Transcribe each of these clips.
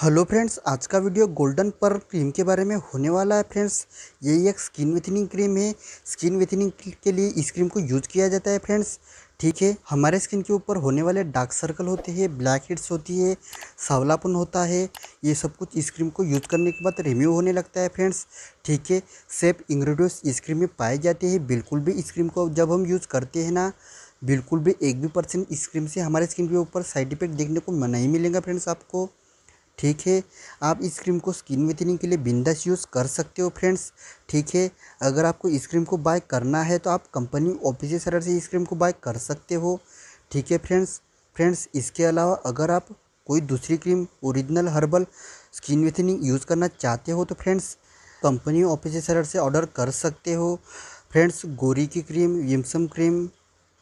Hello friends, आज का video golden पर क्रीम के बारे में होने वाला है फ्रेंड्स। ये एक स्किन विथनिंग क्रीम है। स्किन विथनिंग के लिए इस क्रीम को यूज़ किया जाता है फ्रेंड्स। ठीक है, हमारे स्किन के ऊपर होने वाले डार्क सर्कल होते हैं, ब्लैक हेड्स होती है, सावलापन होता है। ये सब कुछ इस क्रीम को यूज़ करने के बाद रिम्यू होने लगता है फ्रेंड्स। ठीक है, सेफ़ इंग्रेडिएंट्स इस क्रीम में पाए जाते हैं। बिल्कुल भी इस क्रीम को जब हम यूज़ करते हैं ना, बिल्कुल भी एक भी परसेंट इस क्रीम से हमारे स्किन के ऊपर साइड इफ़ेक्ट देखने को नहीं मिलेगा फ्रेंड्स आपको। ठीक है? आप इस क्रीम को स्किन विथनिंग के लिए बिंदास यूज़ कर सकते हो फ्रेंड्स ठीक है? अगर आपको इस क्रीम को बाय करना है तो आप कंपनी ऑफ़िस सरर से इस क्रीम को बाय कर सकते हो. ठीक है फ्रेंड्स फ्रेंड्स इसके अलावा अगर आप कोई दूसरी cream original herbal skin whitening use करना चाहते हो तो फ्रेंड्स कंपनी ऑफ़िस सरर से ऑर्डर कर सकते हो. फ्रेंड्स गोरी की cream विम्सम cream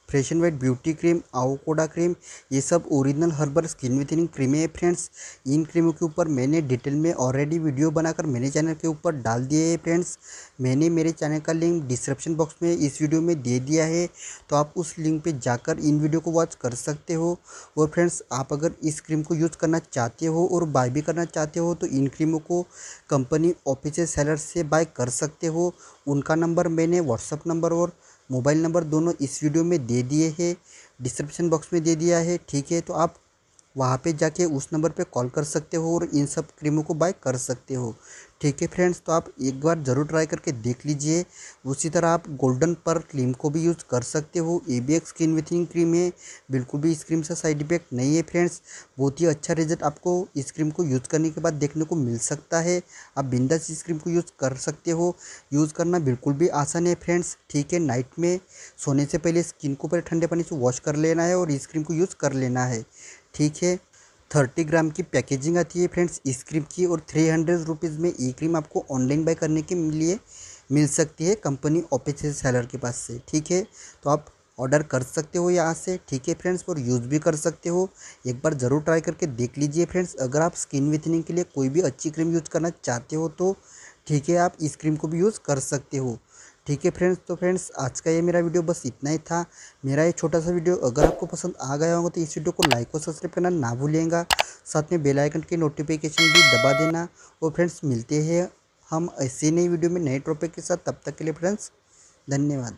fresh and white beauty cream avocado cream ये सब ओरिजिनल हर्बल स्किन विथनिंग क्रीमें हैं फ्रेंड्स इन क्रीमों के ऊपर मैंने डिटेल में ऑलरेडी वीडियो बनाकर मेरे चैनल के ऊपर डाल दिए हैं फ्रेंड्स मैंने मेरे चैनल का लिंक डिस्क्रिप्शन बॉक्स में इस वीडियो में दे दिया है। तो आप उस लिंक पर जाकर इन वीडियो को वॉच कर सकते हो। और फ्रेंड्स आप अगर इस क्रीम को यूज़ करना चाहते हो और बाय भी करना चाहते हो तो इन क्रीमों को कंपनी ऑफ़िस सेलर से बाय कर सकते हो। उनका नंबर मैंने व्हाट्सअप नंबर और मोबाइल नंबर दोनों इस वीडियो में दे दिए हैं डिस्क्रिप्शन बॉक्स में दे दिया है, ठीक है? तो आप वहाँ पे जाके उस नंबर पे कॉल कर सकते हो और इन सब क्रीमों को बाय कर सकते हो। ठीक है फ्रेंड्स तो आप एक बार ज़रूर ट्राई करके देख लीजिए। उसी तरह आप गोल्डन पर क्रीम को भी यूज़ कर सकते हो। ए बी एक स्किन विथिंग क्रीम है। बिल्कुल भी इस क्रीम से साइड इफ़ेक्ट नहीं है फ्रेंड्स। बहुत ही अच्छा रिज़ल्ट आपको इस क्रीम को यूज़ करने के बाद देखने को मिल सकता है। आप बिंदास इस क्रीम को यूज़ कर सकते हो। यूज़ करना बिल्कुल भी आसान है फ्रेंड्स। ठीक है नाइट में सोने से पहले स्किन को पहले ठंडे पानी से वॉश कर लेना है और इस क्रीम को यूज़ कर लेना है। ठीक है थर्टी ग्राम की पैकेजिंग आती है फ्रेंड्स, इस क्रीम की और थ्री हंड्रेड रुपीज़ में ये क्रीम आपको ऑनलाइन बाय करने के लिए मिल सकती है कंपनी ऑफ़िस सेलर के पास से, ठीक है? तो आप ऑर्डर कर सकते हो यहाँ से, ठीक है फ्रेंड्स? और यूज़ भी कर सकते हो। एक बार ज़रूर ट्राई करके देख लीजिए फ्रेंड्स। अगर आप स्किन विथनिंग के लिए कोई भी अच्छी क्रीम यूज़ करना चाहते हो तो ठीक है, आप इस क्रीम को भी यूज़ कर सकते हो। ठीक है फ्रेंड्स? तो फ्रेंड्स, आज का ये मेरा वीडियो बस इतना ही था। मेरा ये छोटा सा वीडियो अगर आपको पसंद आ गया होगा तो इस वीडियो को लाइक और सब्सक्राइब करना ना भूलिएगा। साथ में बेल आइकन की नोटिफिकेशन भी दबा देना। और फ्रेंड्स, मिलते हैं हम ऐसे नई वीडियो में नए टॉपिक के साथ। तब तक के लिए फ्रेंड्स, धन्यवाद।